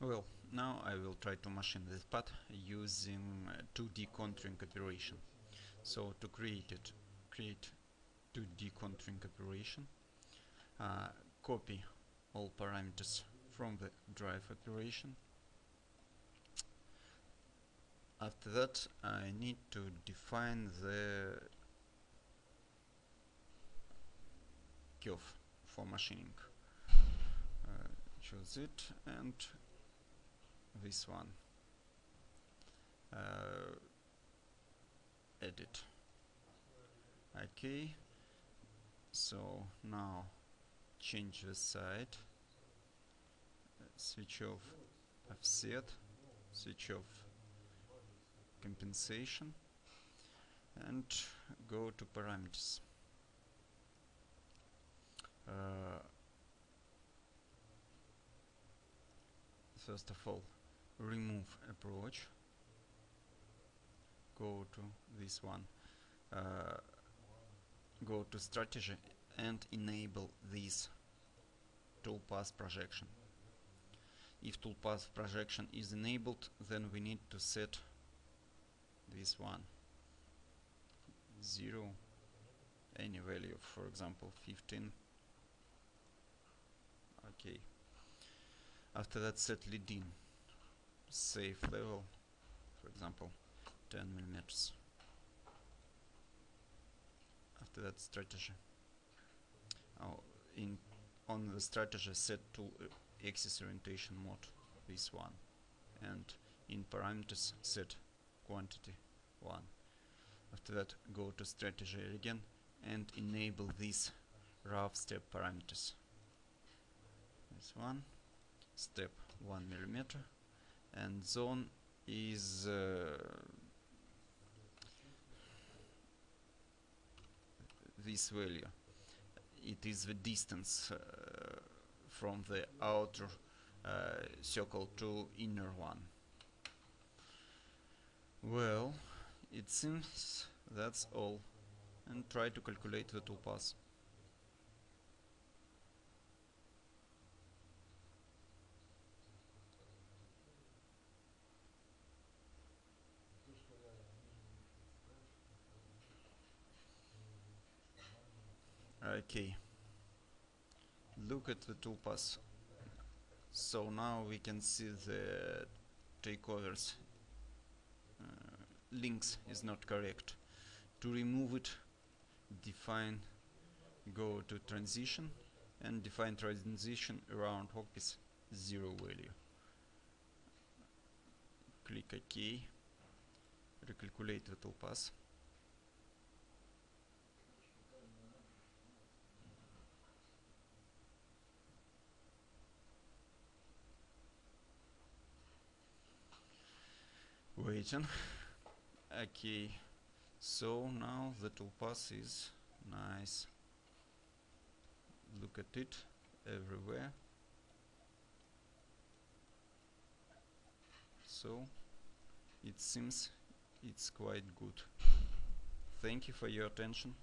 Well, now I will try to machine this path using uh, 2D contouring operation. So to create it, create 2D contouring operation, uh, copy all parameters from the drive operation. After that, I need to define the curve for machining. Uh, choose it and this one. Uh, edit. Okay. So now change the side. Switch off offset. Switch off compensation. And go to parameters first of all remove approach. Go to this one. Uh, go to strategy and enable this toolpath projection. If toolpath projection is enabled then we need to set this one. 0 any value for example 15 okay after that set lead in safe level for example 10 millimeters. After that strategy. Oh, in on the strategy set to uh, axis orientation mode this one. And in parameters set quantity 1 after that go to strategy again and enable these rough step parameters. This one step 1 millimeter. And zone is uh, this value. It is the distance uh, from the outer uh, circle to inner one. Well it seems that's all. And try to calculate the toolpath okay. Look at the toolpath so now we can see the takeovers. Uh, links is not correct. To remove it define go to transition and define transition around workpiece zero value. Click OK. Recalculate the toolpath waiting okay so now the toolpath is nice. Look at it everywhere. So it seems it's quite good. Thank you for your attention